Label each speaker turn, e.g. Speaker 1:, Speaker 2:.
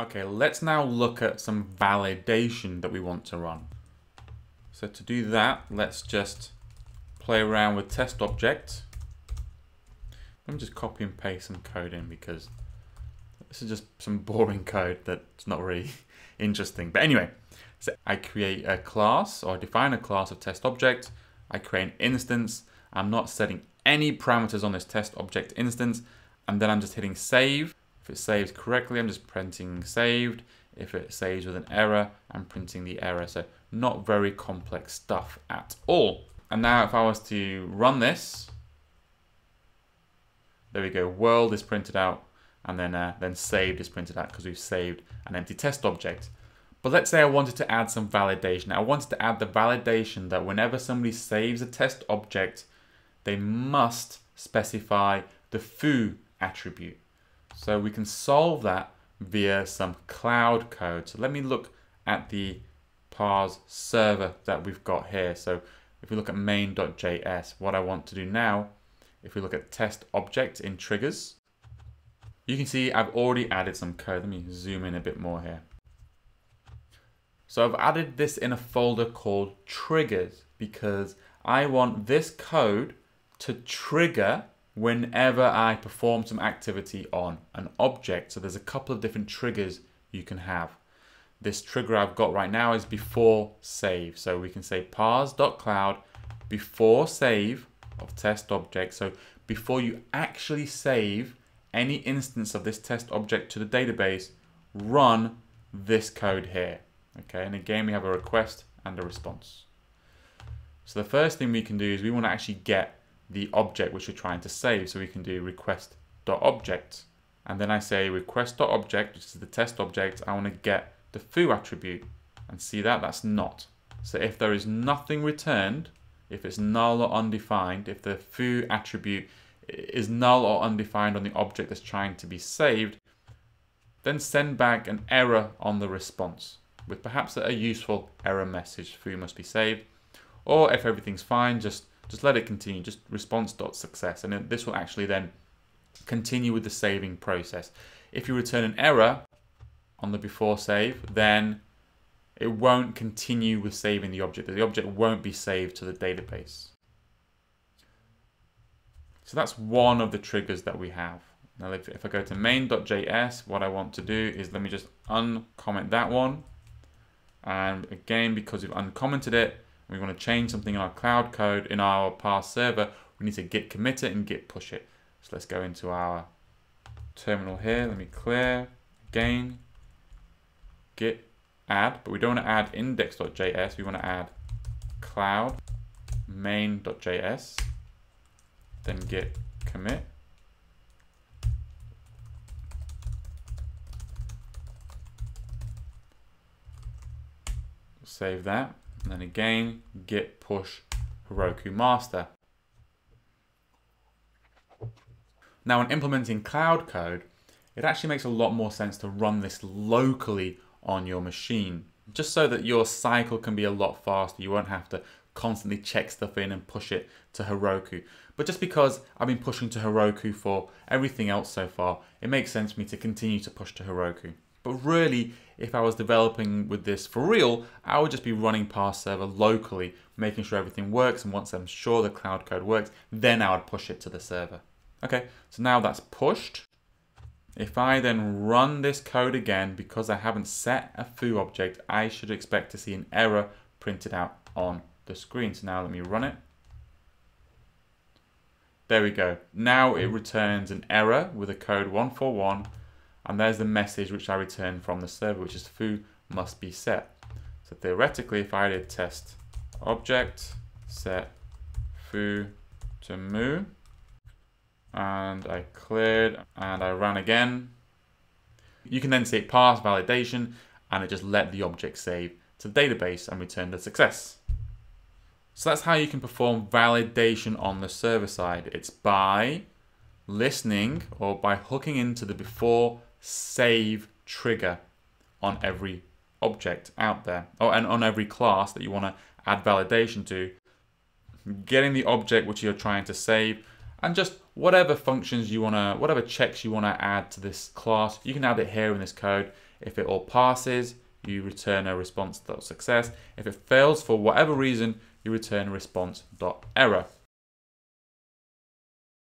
Speaker 1: Okay, let's now look at some validation that we want to run. So to do that, let's just play around with test object. Let me just copy and paste some code in because this is just some boring code that's not really interesting. But anyway, so I create a class or define a class of test object. I create an instance. I'm not setting any parameters on this test object instance. And then I'm just hitting save. If it saves correctly, I'm just printing saved. If it saves with an error, I'm printing the error. So not very complex stuff at all. And now if I was to run this, there we go, world is printed out and then, uh, then saved is printed out because we've saved an empty test object. But let's say I wanted to add some validation. I wanted to add the validation that whenever somebody saves a test object, they must specify the foo attribute. So we can solve that via some cloud code. So let me look at the parse server that we've got here. So if we look at main.js, what I want to do now, if we look at test object in triggers, you can see I've already added some code. Let me zoom in a bit more here. So I've added this in a folder called triggers because I want this code to trigger whenever I perform some activity on an object. So there's a couple of different triggers you can have. This trigger I've got right now is before save. So we can say parse.cloud before save of test object. So before you actually save any instance of this test object to the database, run this code here. Okay, and again we have a request and a response. So the first thing we can do is we want to actually get the object which we're trying to save. So we can do request.object. And then I say request.object, which is the test object. I want to get the foo attribute. And see that? That's not. So if there is nothing returned, if it's null or undefined, if the foo attribute is null or undefined on the object that's trying to be saved, then send back an error on the response with perhaps a useful error message, foo must be saved. Or if everything's fine, just just let it continue, just response.success. And this will actually then continue with the saving process. If you return an error on the before save, then it won't continue with saving the object. The object won't be saved to the database. So that's one of the triggers that we have. Now if, if I go to main.js, what I want to do is let me just uncomment that one. And again, because we've uncommented it, we want to change something in our cloud code, in our parse server, we need to git commit it and git push it. So let's go into our terminal here. Let me clear again, git add, but we don't want to add index.js. We want to add cloud main.js, then git commit. Save that. And then again, git push Heroku master. Now when implementing cloud code, it actually makes a lot more sense to run this locally on your machine, just so that your cycle can be a lot faster. You won't have to constantly check stuff in and push it to Heroku. But just because I've been pushing to Heroku for everything else so far, it makes sense for me to continue to push to Heroku. But really, if I was developing with this for real, I would just be running parse server locally, making sure everything works. And once I'm sure the cloud code works, then I would push it to the server. Okay, so now that's pushed. If I then run this code again, because I haven't set a foo object, I should expect to see an error printed out on the screen. So now let me run it. There we go. Now it returns an error with a code 141 and there's the message which I return from the server, which is foo must be set. So theoretically, if I did test object set foo to moo, and I cleared and I ran again, you can then see it parse validation and it just let the object save to the database and return the success. So that's how you can perform validation on the server side. It's by listening or by hooking into the before save trigger on every object out there, oh, and on every class that you want to add validation to, getting the object which you're trying to save, and just whatever functions you want to, whatever checks you want to add to this class, you can add it here in this code. If it all passes, you return a response dot success If it fails for whatever reason, you return a response.error.